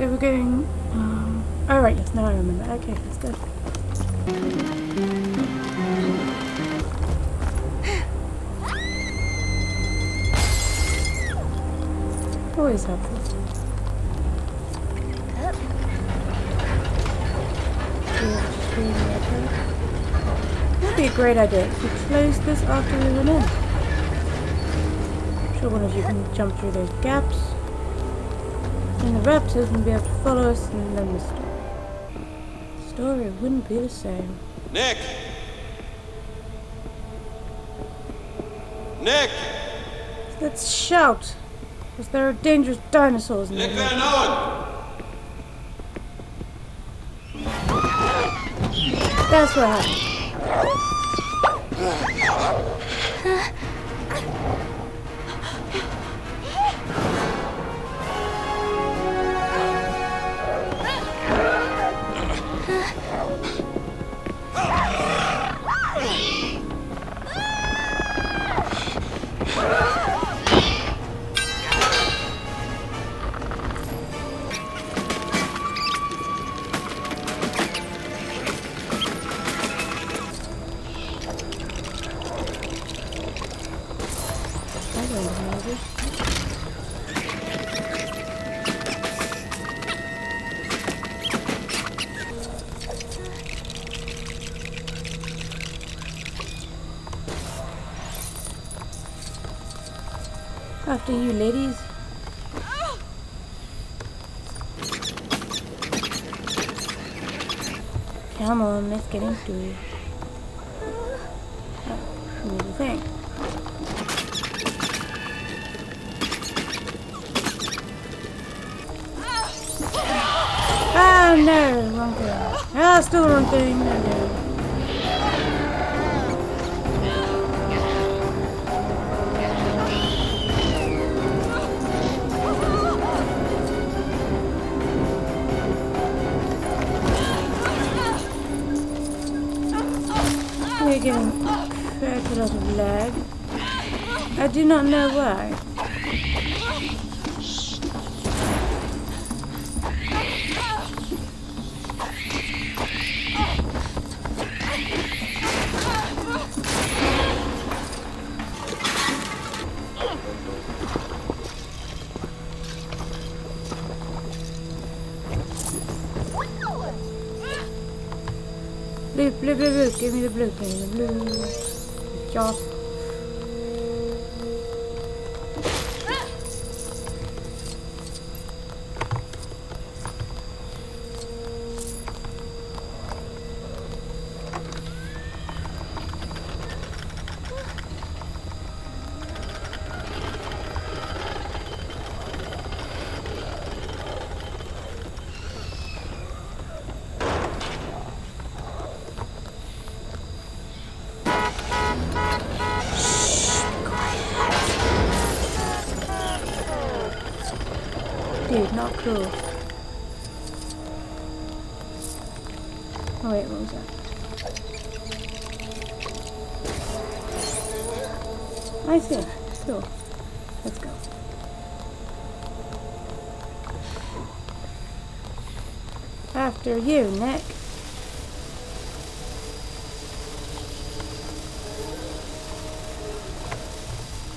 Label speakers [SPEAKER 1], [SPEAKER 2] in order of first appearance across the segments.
[SPEAKER 1] So we're going. Um, oh right, yes, now I remember. Okay, that's good. Always helpful. That'd be a great idea if we close this after we went in. I'm sure one of you can jump through those gaps. And the raptors will be able to follow us and then the story. The story wouldn't be the same.
[SPEAKER 2] Nick! Nick!
[SPEAKER 1] Let's shout! Because there are dangerous dinosaurs in
[SPEAKER 2] Nick
[SPEAKER 1] there.
[SPEAKER 2] Van Owen!
[SPEAKER 1] That's what happened. Uh, After you, ladies. Come on, let's get into it. Oh, do you think? Ah, no, wrong thing. Ah, still wrong thing. Getting quite a lot of lag. I do not know why. Blue, blue, blue. Give me the blue, give me the blue. Good job. Dude, not cool. Oh wait, what was that? I see. Cool. Let's go. After you, Nick.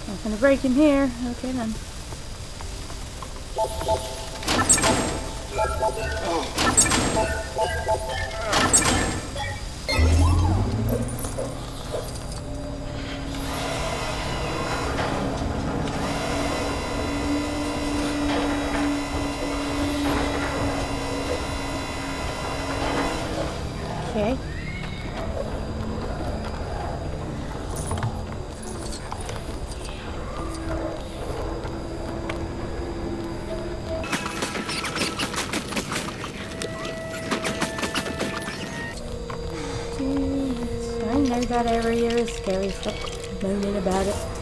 [SPEAKER 1] I'm gonna break in here. Okay then. Okay. I know that area is scary. Stop moaning about it.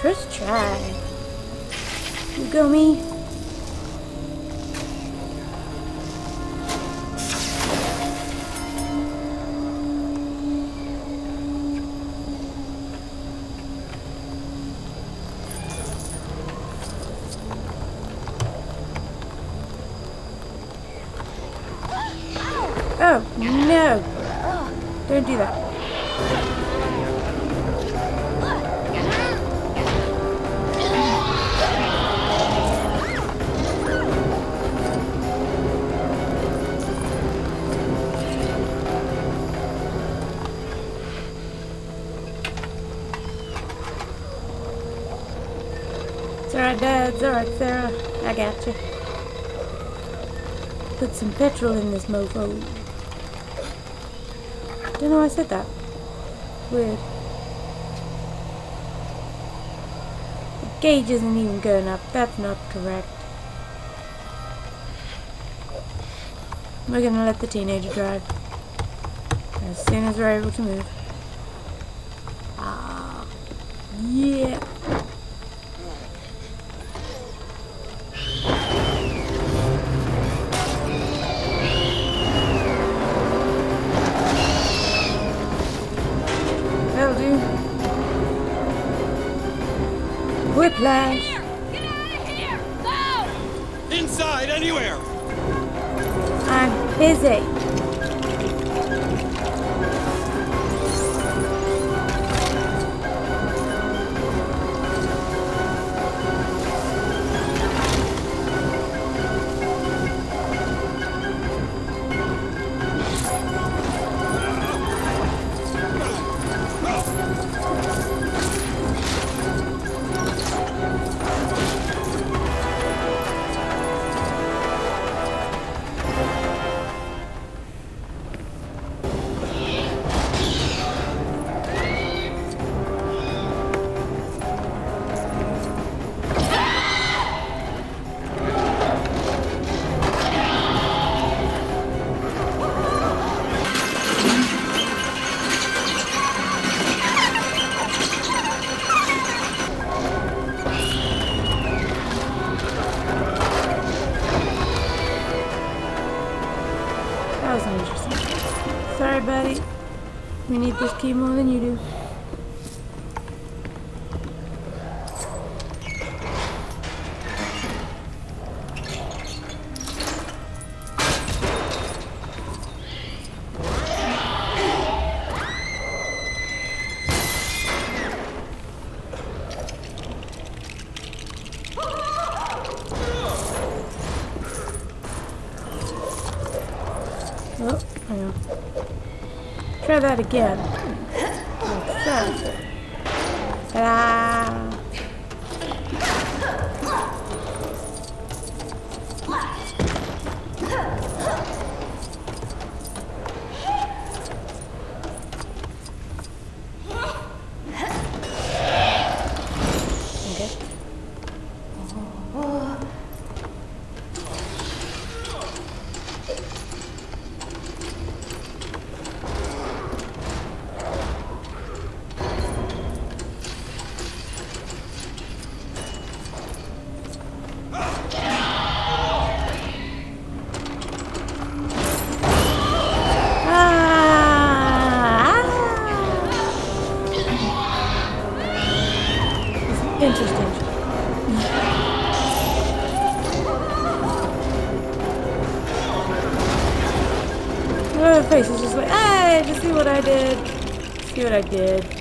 [SPEAKER 1] First try. You go me. It's alright, Sarah. I got you. Put some petrol in this mofo. Don't know why I said that. Weird. The gauge isn't even going up. That's not correct. We're gonna let the teenager drive. As soon as we're able to move. Ah. Yeah. Whiplash.
[SPEAKER 2] Get out of here! Go!
[SPEAKER 3] Inside, anywhere!
[SPEAKER 1] I'm busy. That again. Like that. Interesting. Oh, face is just like, hey, just see what I did. See what I did.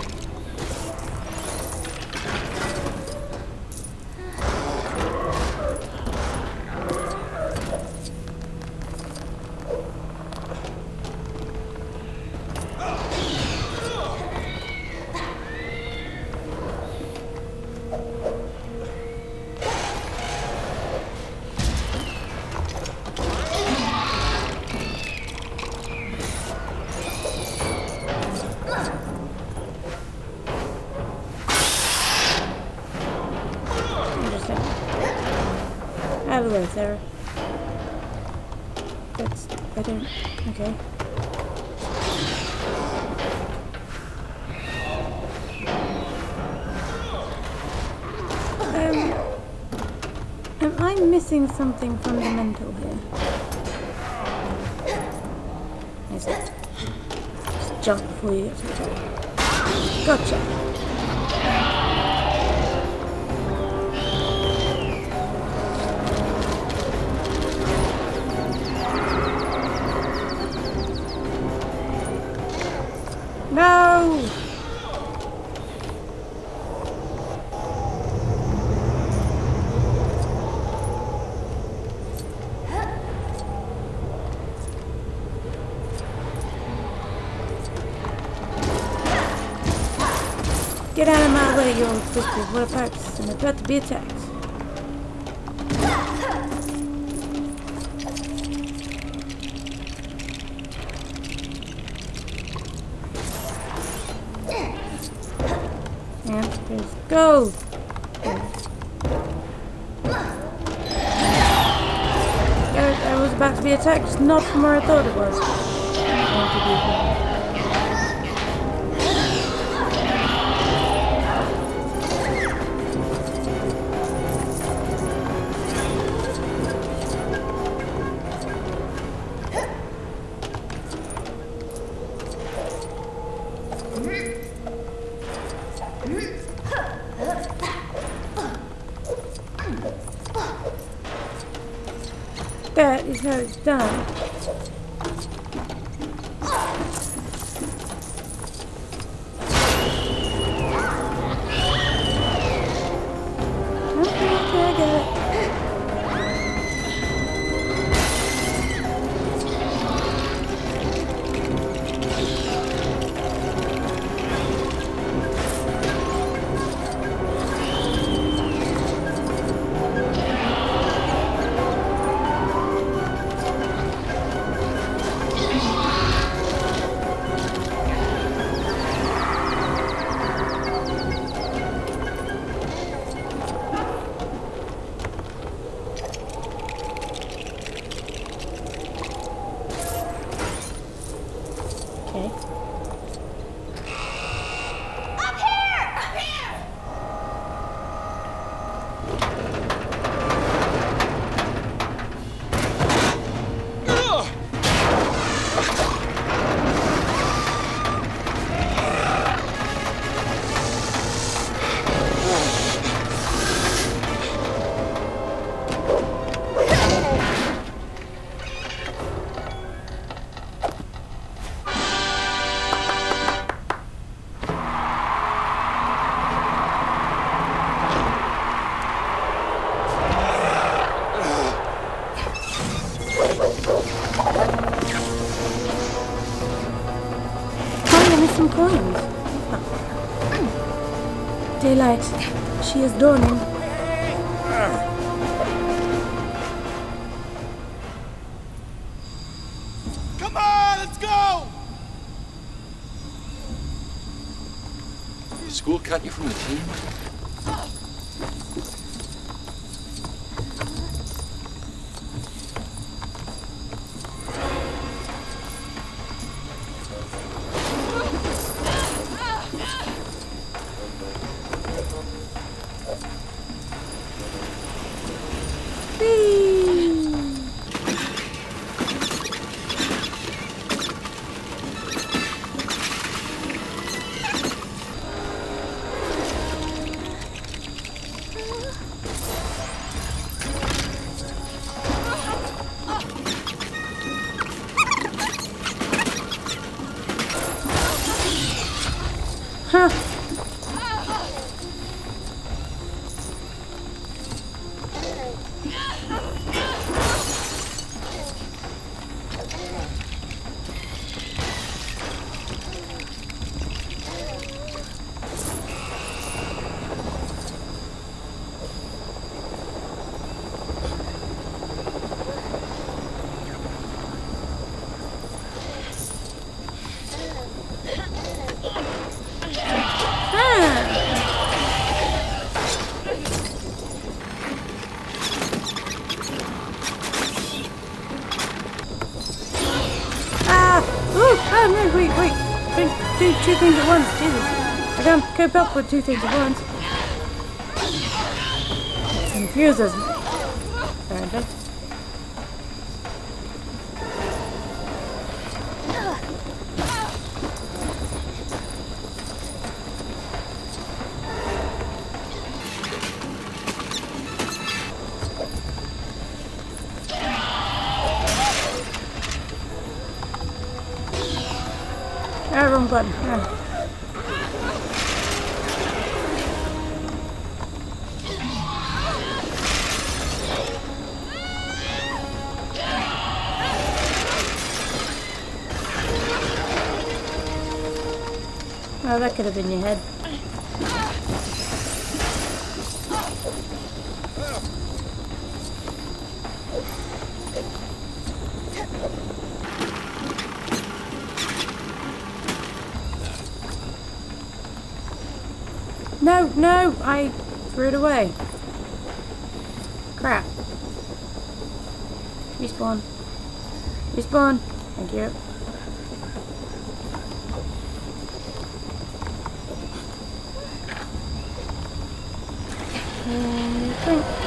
[SPEAKER 1] there. That's better. Okay. Um, am I missing something fundamental here? Is it? Jump for you. Gotcha. Get out of my way, you old sisters. What a practice and a threat to be attacked. Yeah, there's I was about to be attacked, not from where I thought it was. It's done. Coins. Daylight. She is dawning.
[SPEAKER 3] Come on, let's go!
[SPEAKER 4] School cut you from the team?
[SPEAKER 1] Huh. Do two things at once, Jesus. I can't cope up with two things at once. It confuses me. Ah, wrong button. Ah. Oh, that could have been your head. No, no, I threw it away. Crap. Respawn. Respawn. Thank you. Drink.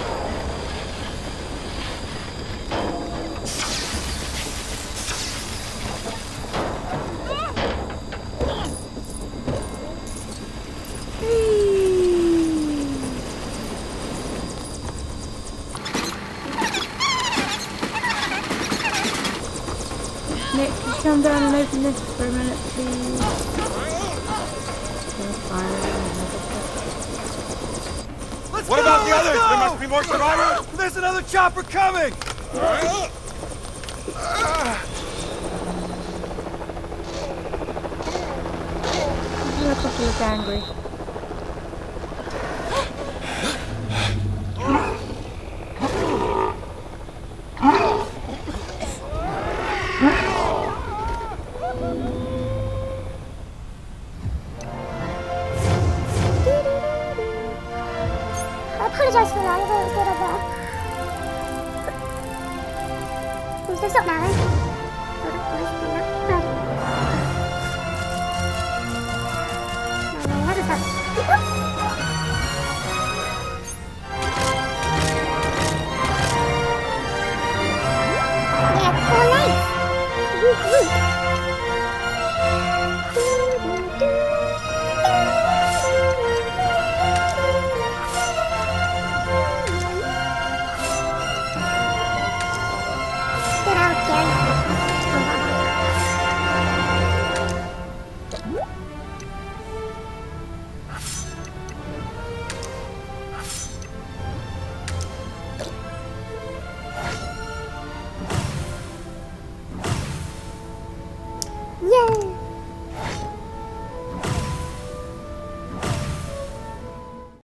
[SPEAKER 1] Come down and open this for a minute, please?
[SPEAKER 3] Let's
[SPEAKER 5] What
[SPEAKER 3] go,
[SPEAKER 5] about the others?
[SPEAKER 3] go!
[SPEAKER 5] There must be more survivors.
[SPEAKER 3] There's another chopper coming!
[SPEAKER 1] You look like you look angry.